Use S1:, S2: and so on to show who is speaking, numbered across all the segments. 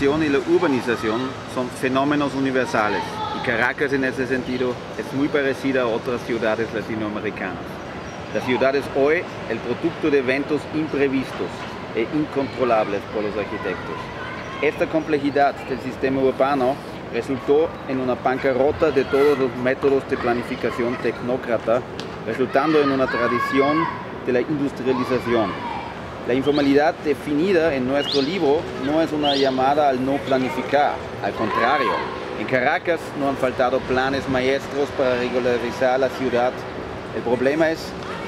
S1: globalización y la urbanización son fenómenos universales y Caracas en ese sentido es muy parecida a otras ciudades latinoamericanas. La ciudad es hoy el producto de eventos imprevistos e incontrolables por los arquitectos. Esta complejidad del sistema urbano resultó en una bancarrota de todos los métodos de planificación tecnócrata, resultando en una tradición de la industrialización. La informalidad definida en nuestro libro no es una llamada al no planificar, al contrario. En Caracas no han faltado planes maestros para regularizar la ciudad. El problema es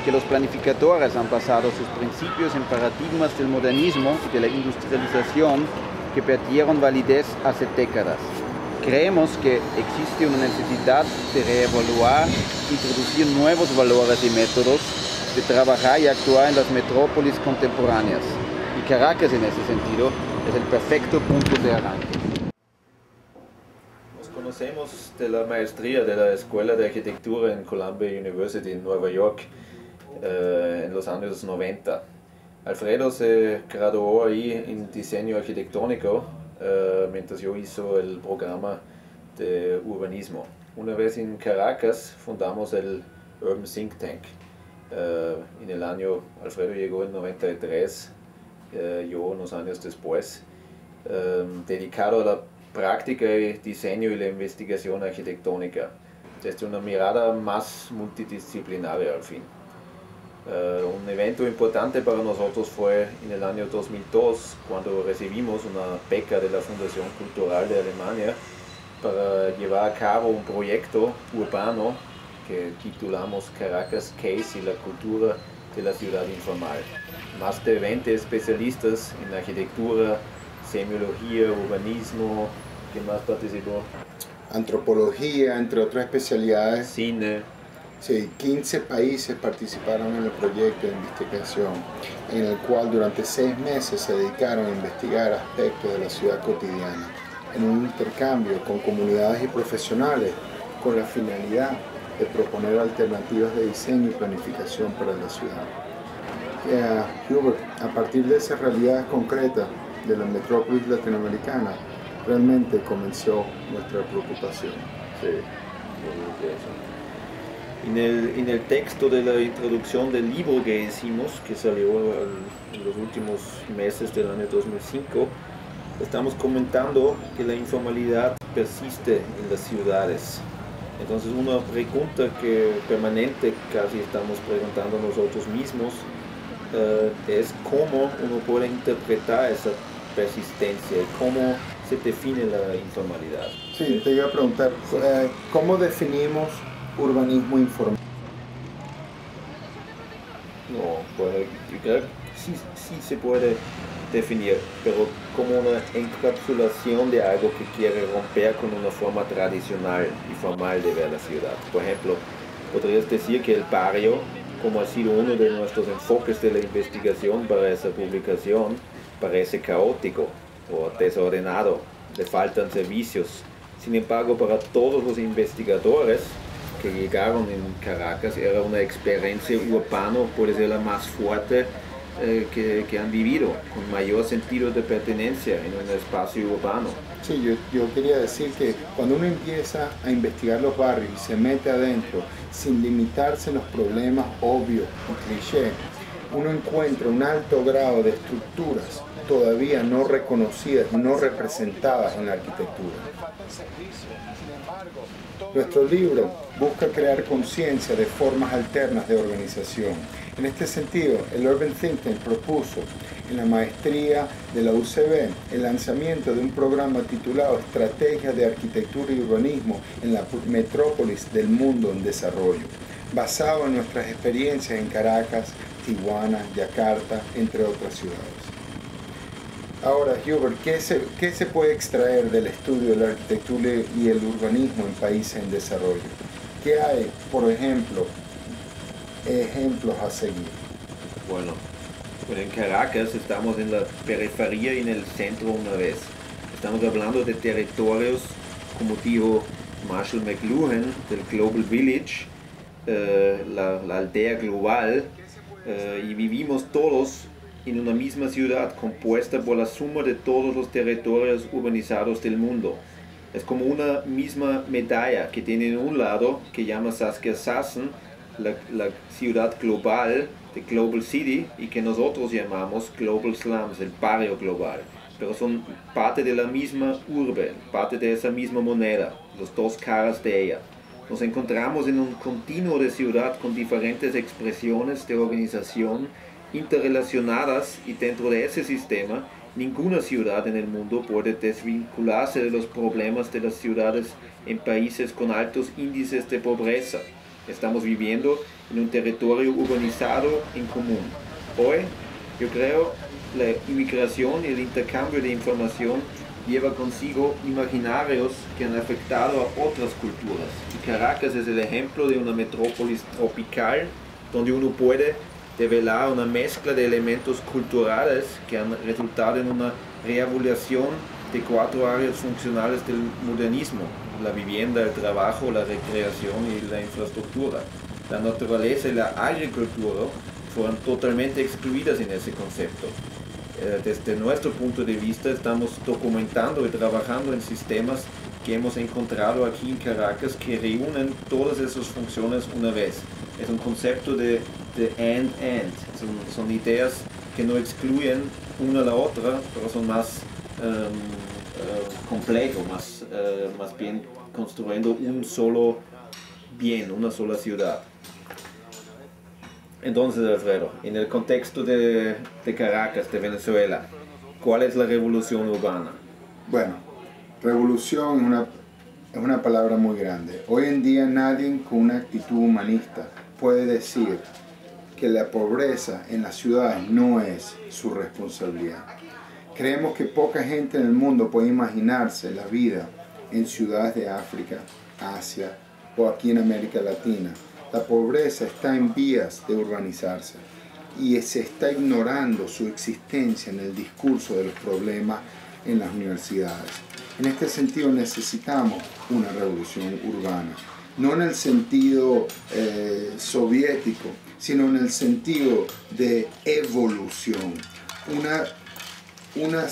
S1: que los planificadores han basado sus principios en paradigmas del modernismo y de la industrialización que perdieron validez hace décadas. Creemos que existe una necesidad de reevaluar, introducir nuevos valores y métodos, de trabajar y actuar en las metrópolis contemporáneas. Y Caracas en ese sentido es el perfecto punto de arranque.
S2: Nos conocemos de la maestría de la Escuela de Arquitectura en Columbia University en Nueva York eh, en los años 90. Alfredo se graduó ahí en diseño arquitectónico eh, mientras yo hizo el programa de urbanismo. Una vez en Caracas fundamos el Urban Think Tank. Eh, en el año, Alfredo llegó en 93, yo unos años después, dedicado a la práctica, el diseño y la investigación arquitectónica, desde una mirada más multidisciplinaria al fin. Uh, un evento importante para nosotros fue en el año 2002 cuando recibimos una beca de la Fundación Cultural de Alemania para llevar a cabo un proyecto urbano que titulamos Caracas Case y la cultura de la ciudad informal. Más de 20 especialistas en arquitectura, semiología, urbanismo, ¿qué más participó?
S3: Antropología, entre otras especialidades.
S2: Cine
S3: Sí, 15 países participaron en el proyecto de investigación, en el cual durante seis meses se dedicaron a investigar aspectos de la ciudad cotidiana, en un intercambio con comunidades y profesionales, con la finalidad de proponer alternativas de diseño y planificación para la ciudad. Uh, Hubert, a partir de esa realidad concreta de la metrópolis latinoamericana, realmente comenzó nuestra preocupación.
S2: Sí, en el, en el, texto de la introducción del libro que hicimos, que salió en los últimos meses del año 2005, estamos comentando que la informalidad persiste en las ciudades. Entonces una pregunta que permanente casi estamos preguntando nosotros mismos uh, es cómo uno puede interpretar esa persistencia, cómo se define la informalidad.
S3: Sí, te iba a preguntar, eh, ¿cómo definimos urbanismo informal?
S2: No, pues, sí, sí se puede definir, pero como una encapsulación de algo que quiere romper con una forma tradicional y formal de ver la ciudad. Por ejemplo, podrías decir que el barrio, como ha sido uno de nuestros enfoques de la investigación para esa publicación, parece caótico o desordenado, le faltan servicios. Sin embargo, para todos los investigadores, que llegaron en Caracas era una experiencia urbana, puede ser la más fuerte eh, que, que, han vivido, con mayor sentido de pertenencia en un espacio urbano.
S3: Sí, yo, yo, quería decir que cuando uno empieza a investigar los barrios y se mete adentro, sin limitarse en los problemas obvios y cliché, uno encuentra un alto grado de estructuras todavía no reconocidas, no representadas en la arquitectura. Nuestro libro busca crear conciencia de formas alternas de organización. En este sentido, el Urban Think Tank propuso en la maestría de la UCB el lanzamiento de un programa titulado Estrategias de Arquitectura y Urbanismo en la metrópolis del mundo en desarrollo, basado en nuestras experiencias en Caracas, Tijuana, Yakarta, entre otras ciudades. Ahora, Hubert, ¿qué se, ¿qué se puede extraer del estudio de la arquitectura y el urbanismo en países en desarrollo? ¿Qué hay, por ejemplo, ejemplos a seguir?
S2: Bueno, pues en Caracas estamos en la periferia y en el centro una vez. Estamos hablando de territorios, como dijo Marshall McLuhan, del Global Village, eh, la, aldea global, eh, y vivimos todos en una misma ciudad compuesta por la suma de todos los territorios urbanizados del mundo. Es como una misma medalla que tiene en un lado, que llama Saskia Sassen, la, la ciudad global, de Global City, y que nosotros llamamos Global Slums, el barrio global. Pero son parte de la misma urbe, parte de esa misma moneda, los dos caras de ella. Nos encontramos en un continuo de ciudad con diferentes expresiones de organización interrelacionadas y dentro de ese sistema ninguna ciudad en el mundo puede desvincularse de los problemas de las ciudades en países con altos índices de pobreza. Estamos viviendo en un territorio urbanizado en común. Hoy, yo creo, la inmigración y el intercambio de información lleva consigo imaginarios que han afectado a otras culturas. Caracas es el ejemplo de una metrópolis tropical donde uno puede develar una mezcla de elementos culturales que han resultado en una reevaluación de cuatro áreas funcionales del modernismo, la vivienda, el trabajo, la recreación y la infraestructura. La naturaleza y la agricultura fueron totalmente excluidas en ese concepto. Eh, desde nuestro punto de vista estamos documentando y trabajando en sistemas que hemos encontrado aquí en Caracas que reúnen todas esas funciones una vez. Es un concepto de, de and-and. Son, ideas que no excluyen una a la otra, pero son más um, más, uh, más bien construyendo un solo bien, una sola ciudad. Entonces, Alfredo, en el contexto de, de Caracas, de Venezuela, ¿cuál es la revolución urbana?
S3: Bueno, revolución es una, es una palabra muy grande. Hoy en día nadie con una actitud humanista puede decir que la pobreza en las ciudades no es su responsabilidad. Creemos que poca gente en el mundo puede imaginarse la vida en ciudades de África, Asia o aquí en América Latina la pobreza está en vías de urbanizarse y se está ignorando su existencia en el discurso de los problemas en las universidades. En este sentido necesitamos una revolución urbana, no en el sentido eh, soviético, sino en el sentido de evolución, una, una,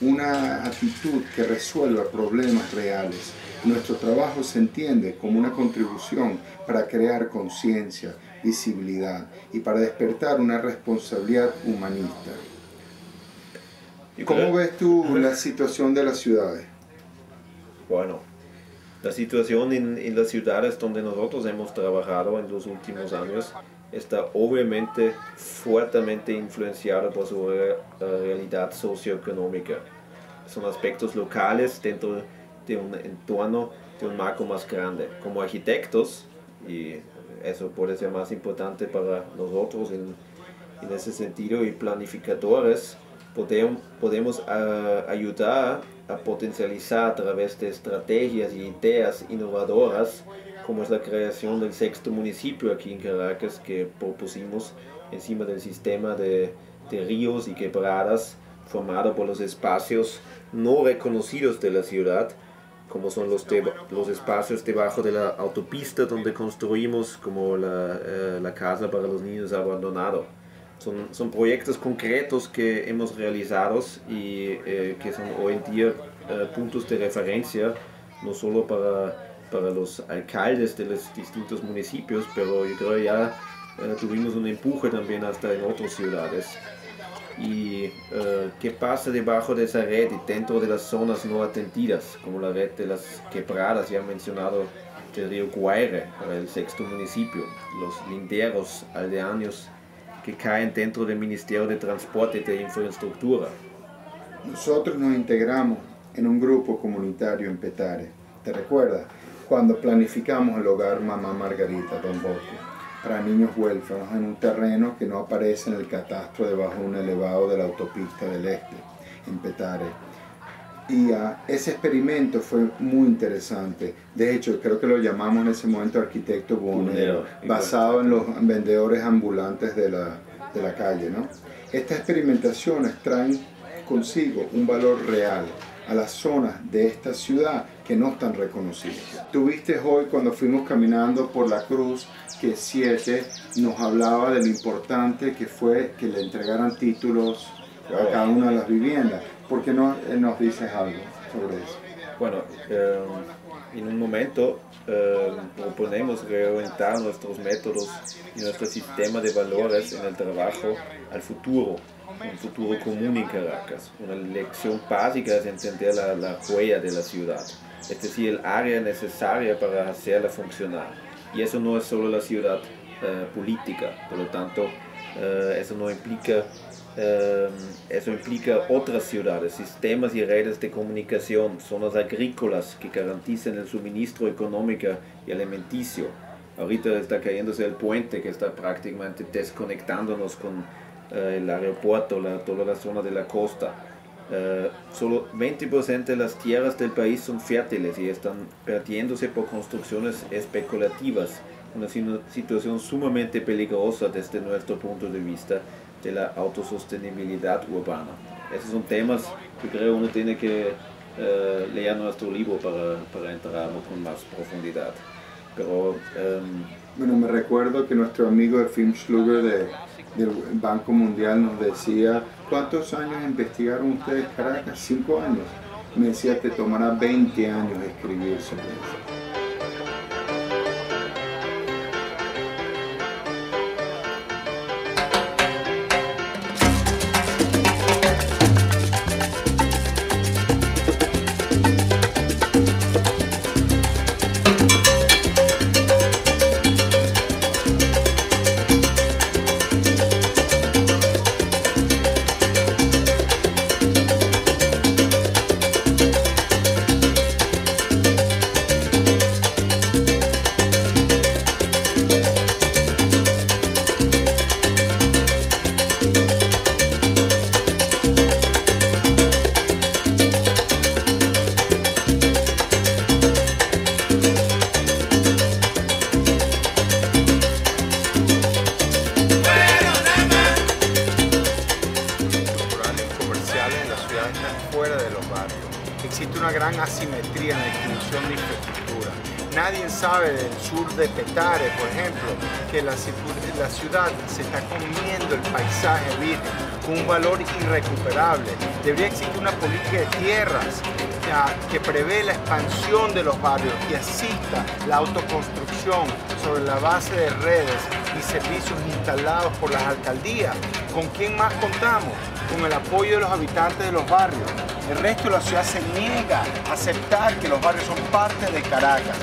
S3: una actitud que resuelva problemas reales nuestro trabajo se entiende como una contribución para crear conciencia, visibilidad y para despertar una responsabilidad humanista. ¿Cómo ves tú la situación de las ciudades?
S2: Bueno, la situación en, en, las ciudades donde nosotros hemos trabajado en los últimos años está obviamente fuertemente influenciada por su realidad socioeconómica. Son aspectos locales dentro de un entorno, de un marco más grande. Como arquitectos, y eso puede ser más importante para nosotros en, en ese sentido, y planificadores, podemos, uh, ayudar a potencializar a través de estrategias y ideas innovadoras, como es la creación del sexto municipio aquí en Caracas que propusimos encima del sistema de, de ríos y quebradas formado por los espacios no reconocidos de la ciudad como son los, los espacios debajo de la autopista donde construimos como la, eh, la casa para los niños abandonados. Son, son, proyectos concretos que hemos realizado y eh, que son hoy en día eh, puntos de referencia, no solo para, para los alcaldes de los distintos municipios, pero yo creo ya tuvimos un empuje también hasta en otras ciudades y uh, qué pasa debajo de esa red y dentro de las zonas no atendidas, como la red de las quebradas, ya mencionado del río Guaire, para el sexto municipio, los linderos aldeanos que caen dentro del Ministerio de Transporte y de Infraestructura.
S3: Nosotros nos integramos en un grupo comunitario en Petare. ¿Te recuerdas? Cuando planificamos el hogar Mamá Margarita, Don Bosco para niños huérfanos en un terreno que no aparece en el catastro debajo de un elevado de la autopista del este, en Petare. Y uh, ese experimento fue muy interesante. De hecho, creo que lo llamamos en ese momento arquitecto Bonero, basado en los vendedores ambulantes de la, de la calle. ¿no? Estas experimentaciones traen consigo un valor real a las zonas de esta ciudad que no están reconocidas. Tuviste hoy cuando fuimos caminando por la cruz que siete nos hablaba de lo importante que fue que le entregaran títulos a cada una de las viviendas. ¿Por qué no eh, nos dices algo sobre eso?
S2: Bueno, eh, en un momento eh, proponemos reorientar nuestros métodos y nuestro sistema de valores en el trabajo al futuro, un futuro común en Caracas. Una lección básica es entender la, la huella de la ciudad, es decir, el área necesaria para hacerla funcionar. Y eso no es solo la ciudad eh, política, por lo tanto, eh, eso no implica eso implica otras ciudades, sistemas y redes de comunicación, zonas agrícolas que garanticen el suministro económico y alimenticio. Ahorita está cayéndose el puente que está prácticamente desconectándonos con eh, el aeropuerto, la, toda la zona de la costa. Uh, solo 20% de las tierras del país son fértiles y están perdiéndose por construcciones especulativas, una situación sumamente peligrosa desde nuestro punto de vista de la autosostenibilidad urbana. Esos son temas que creo uno tiene que uh, leer nuestro libro para, para entrar con más profundidad. Um,
S3: bueno, me recuerdo que nuestro amigo Film Schluger de, del Banco Mundial nos decía, ¿cuántos años investigaron ustedes Caracas? Cinco años. Me decía, te tomará 20 años escribir sobre eso. Sabe del sur de Petare, por ejemplo, que la, ciudad se está comiendo el paisaje virgen con un valor irrecuperable. Debería existir una política de tierras que prevé la expansión de los barrios y asista la autoconstrucción sobre la base de redes y servicios instalados por las alcaldías. ¿Con quién más contamos? Con el apoyo de los habitantes de los barrios. El resto de la ciudad se niega a aceptar que los barrios son parte de Caracas.